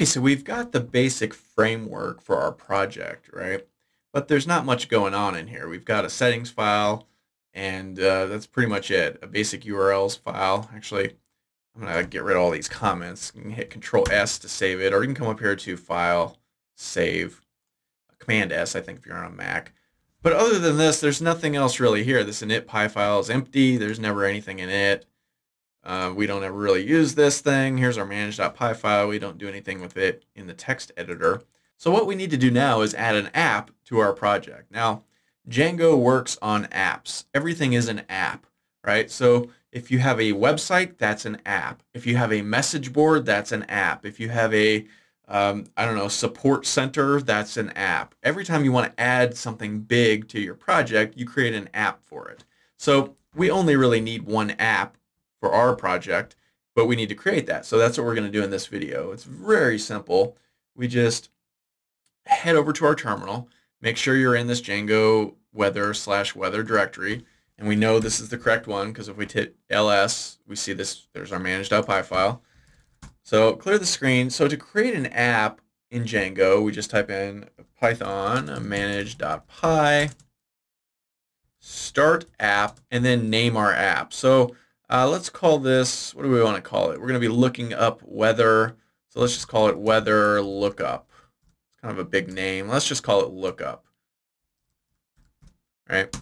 Okay, so we've got the basic framework for our project, right? But there's not much going on in here. We've got a settings file, and uh, that's pretty much it. A basic URLs file. Actually, I'm going to get rid of all these comments. You can hit Control S to save it, or you can come up here to File, Save, Command S, I think, if you're on a Mac. But other than this, there's nothing else really here. This init.py file is empty. There's never anything in it. Uh, we don't ever really use this thing. Here's our manage.py file. We don't do anything with it in the text editor. So what we need to do now is add an app to our project. Now, Django works on apps. Everything is an app, right? So if you have a website, that's an app. If you have a message board, that's an app. If you have a um, I don't know, support center, that's an app. Every time you want to add something big to your project, you create an app for it. So we only really need one app for our project, but we need to create that. So that's what we're going to do in this video. It's very simple. We just head over to our terminal, make sure you're in this Django weather slash weather directory, and we know this is the correct one because if we hit ls, we see this, there's our manage.py file. So clear the screen. So to create an app in Django, we just type in python manage.py start app and then name our app. So uh, let's call this, what do we want to call it? We're going to be looking up weather. So let's just call it weather lookup. It's kind of a big name. Let's just call it lookup. All right.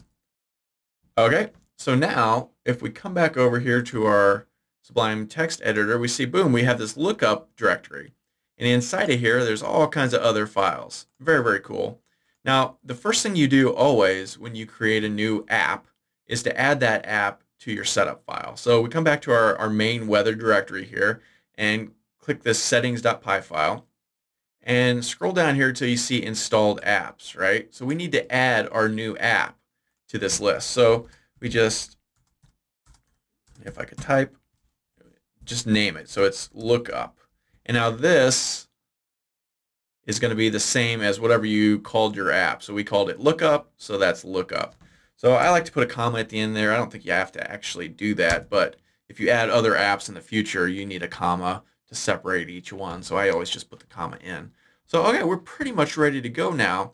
Okay. So now if we come back over here to our Sublime text editor, we see, boom, we have this lookup directory. And inside of here, there's all kinds of other files. Very, very cool. Now, the first thing you do always when you create a new app is to add that app to your setup file. So we come back to our, our main weather directory here and click this settings.py file and scroll down here until you see installed apps, right? So we need to add our new app to this list. So we just, if I could type, just name it. So it's lookup. And now this is going to be the same as whatever you called your app. So we called it lookup, so that's lookup. So I like to put a comma at the end there. I don't think you have to actually do that, but if you add other apps in the future, you need a comma to separate each one. So I always just put the comma in. So okay, we're pretty much ready to go now.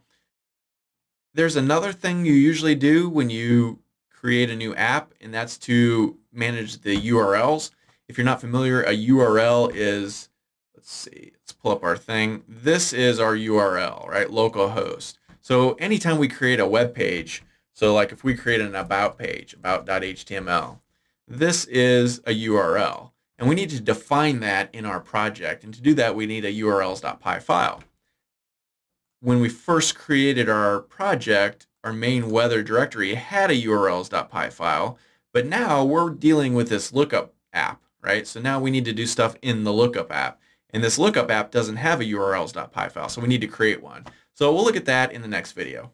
There's another thing you usually do when you create a new app, and that's to manage the URLs. If you're not familiar, a URL is, let's see, let's pull up our thing. This is our URL, right? Localhost. So anytime we create a web page, so like if we create an about page, about.html, this is a URL. And we need to define that in our project. And to do that, we need a urls.py file. When we first created our project, our main weather directory had a urls.py file, but now we're dealing with this lookup app, right? So now we need to do stuff in the lookup app. And this lookup app doesn't have a urls.py file, so we need to create one. So we'll look at that in the next video.